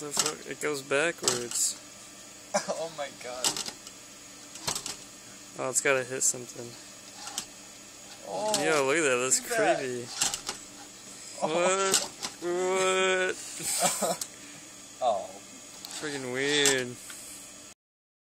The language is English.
the fuck? It goes backwards. oh my god. Oh, it's gotta hit something. Oh, Yo, look at that. That's creepy. that. creepy. Oh. What? oh. Freaking weird.